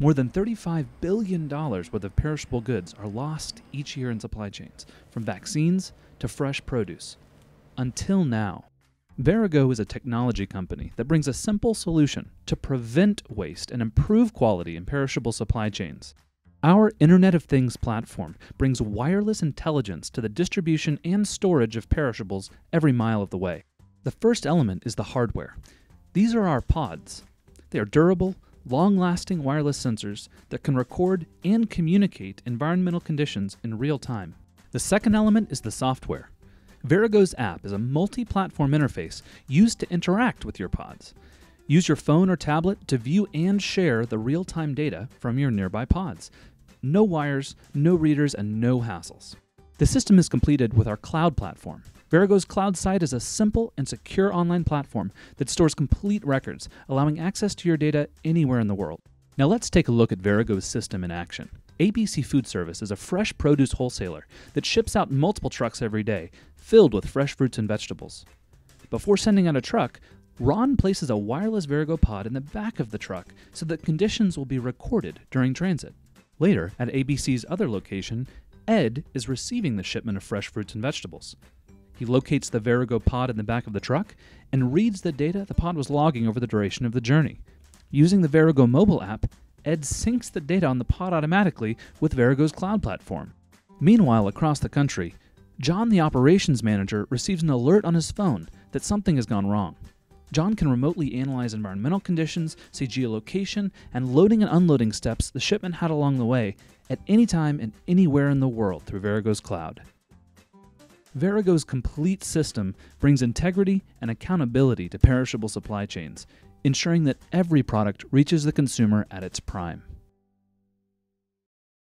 More than $35 billion worth of perishable goods are lost each year in supply chains, from vaccines to fresh produce. Until now. Verigo is a technology company that brings a simple solution to prevent waste and improve quality in perishable supply chains. Our Internet of Things platform brings wireless intelligence to the distribution and storage of perishables every mile of the way. The first element is the hardware. These are our pods. They are durable, long lasting wireless sensors that can record and communicate environmental conditions in real time. The second element is the software. Verigo's app is a multi platform interface used to interact with your pods. Use your phone or tablet to view and share the real time data from your nearby pods. No wires, no readers, and no hassles. The system is completed with our cloud platform. Verigo's cloud site is a simple and secure online platform that stores complete records, allowing access to your data anywhere in the world. Now let's take a look at Verigo's system in action. ABC Food Service is a fresh produce wholesaler that ships out multiple trucks every day, filled with fresh fruits and vegetables. Before sending out a truck, Ron places a wireless Verigo pod in the back of the truck so that conditions will be recorded during transit. Later, at ABC's other location, Ed is receiving the shipment of fresh fruits and vegetables. He locates the Verigo pod in the back of the truck and reads the data the pod was logging over the duration of the journey. Using the Verigo mobile app, Ed syncs the data on the pod automatically with Verigo's cloud platform. Meanwhile, across the country, John, the operations manager, receives an alert on his phone that something has gone wrong. John can remotely analyze environmental conditions, see geolocation, and loading and unloading steps the shipment had along the way at any time and anywhere in the world through Verigo's cloud. Verigo's complete system brings integrity and accountability to perishable supply chains, ensuring that every product reaches the consumer at its prime.